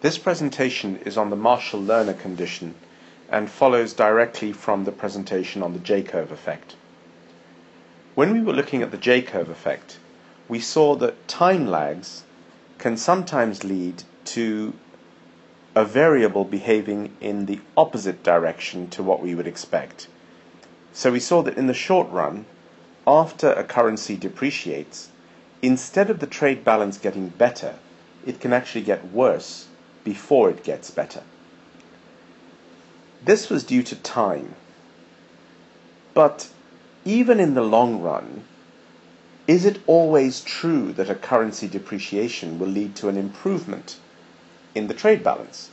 This presentation is on the Marshall-Lerner condition and follows directly from the presentation on the J-curve effect. When we were looking at the J-curve effect, we saw that time lags can sometimes lead to a variable behaving in the opposite direction to what we would expect. So we saw that in the short run, after a currency depreciates, instead of the trade balance getting better, it can actually get worse before it gets better. This was due to time. But even in the long run, is it always true that a currency depreciation will lead to an improvement in the trade balance?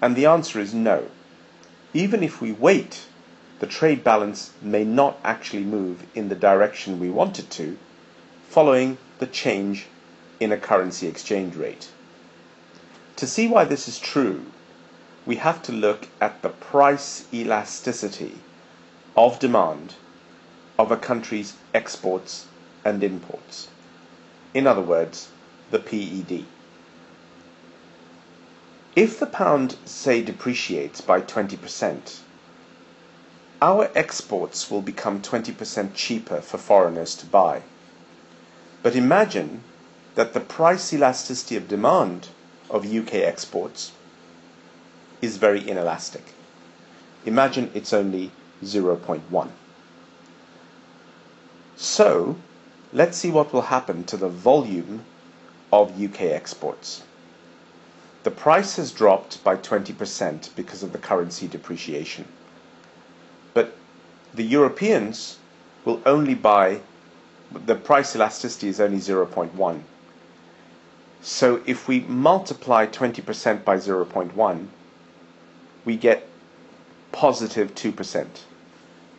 And the answer is no. Even if we wait, the trade balance may not actually move in the direction we want it to, following the change in a currency exchange rate. To see why this is true, we have to look at the price elasticity of demand of a country's exports and imports. In other words, the PED. If the pound, say, depreciates by 20%, our exports will become 20% cheaper for foreigners to buy. But imagine that the price elasticity of demand of UK exports is very inelastic. Imagine it's only 0.1. So, let's see what will happen to the volume of UK exports. The price has dropped by 20% because of the currency depreciation. But the Europeans will only buy, the price elasticity is only 0.1. So if we multiply 20% by 0.1, we get positive 2%.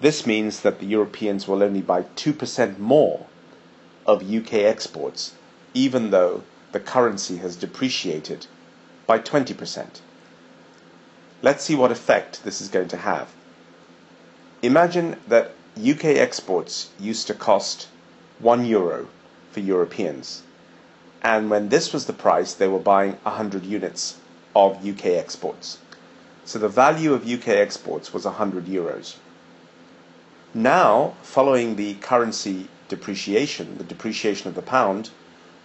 This means that the Europeans will only buy 2% more of UK exports, even though the currency has depreciated by 20%. Let's see what effect this is going to have. Imagine that UK exports used to cost 1 euro for Europeans, and when this was the price, they were buying 100 units of UK exports. So the value of UK exports was 100 euros. Now, following the currency depreciation, the depreciation of the pound,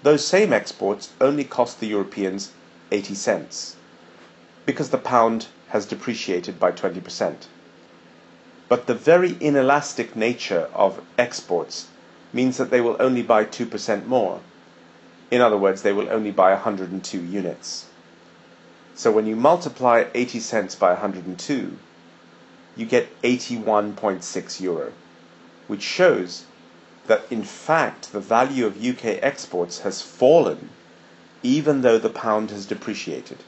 those same exports only cost the Europeans 80 cents because the pound has depreciated by 20%. But the very inelastic nature of exports means that they will only buy 2% more. In other words, they will only buy 102 units. So when you multiply 80 cents by 102, you get 81.6 euro, which shows that in fact the value of UK exports has fallen even though the pound has depreciated.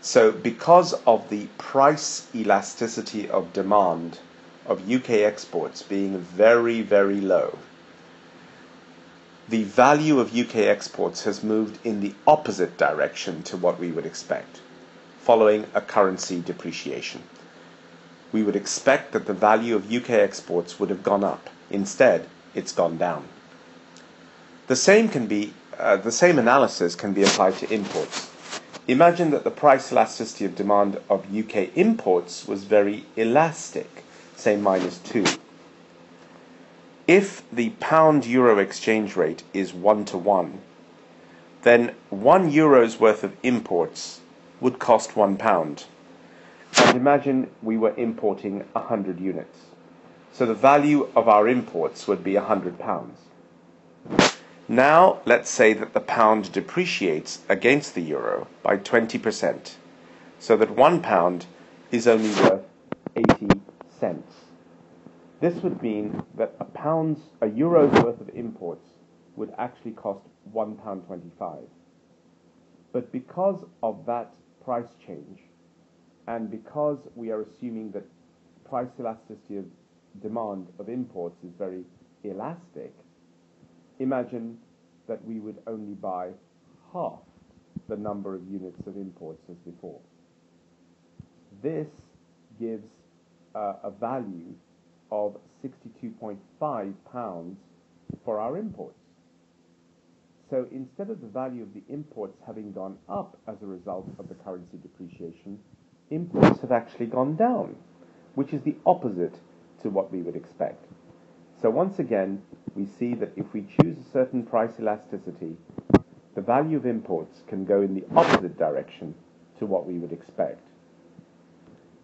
So, because of the price elasticity of demand of UK exports being very, very low, the value of UK exports has moved in the opposite direction to what we would expect, following a currency depreciation. We would expect that the value of UK exports would have gone up. Instead, it's gone down. The same can be uh, the same analysis can be applied to imports. Imagine that the price elasticity of demand of UK imports was very elastic, say minus 2. If the pound euro exchange rate is 1 to 1, then 1 euro's worth of imports would cost 1 pound. And imagine we were importing 100 units. So the value of our imports would be 100 pounds. Now, let's say that the pound depreciates against the euro by 20%, so that one pound is only worth 80 cents. This would mean that a pound's, a euro's worth of imports would actually cost one pound 25. But because of that price change, and because we are assuming that price elasticity of demand of imports is very elastic, imagine that we would only buy half the number of units of imports as before. This gives uh, a value of 62.5 pounds for our imports. So instead of the value of the imports having gone up as a result of the currency depreciation, imports have actually gone down, which is the opposite to what we would expect. So once again, we see that if we choose a certain price elasticity, the value of imports can go in the opposite direction to what we would expect.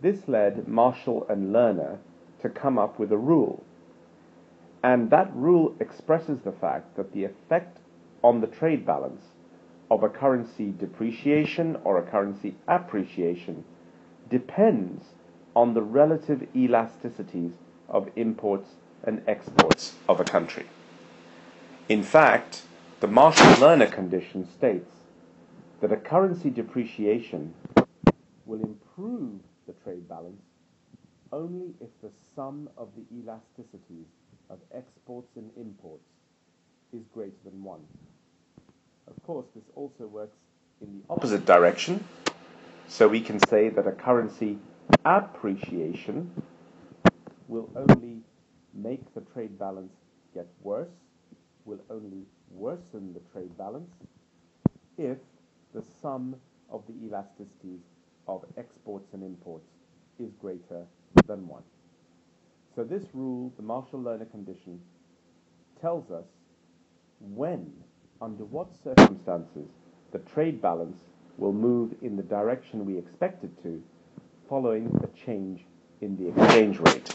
This led Marshall and Lerner to come up with a rule. And that rule expresses the fact that the effect on the trade balance of a currency depreciation or a currency appreciation depends on the relative elasticities of imports and exports of a country. In fact, the Marshall-Lerner condition states that a currency depreciation will improve the trade balance only if the sum of the elasticities of exports and imports is greater than 1. Of course, this also works in the opposite direction, so we can say that a currency appreciation will only make the trade balance get worse, will only worsen the trade balance if the sum of the elasticities of exports and imports is greater than 1. So this rule, the Marshall-Lerner condition, tells us when, under what circumstances, the trade balance will move in the direction we expect it to following a change in the exchange rate.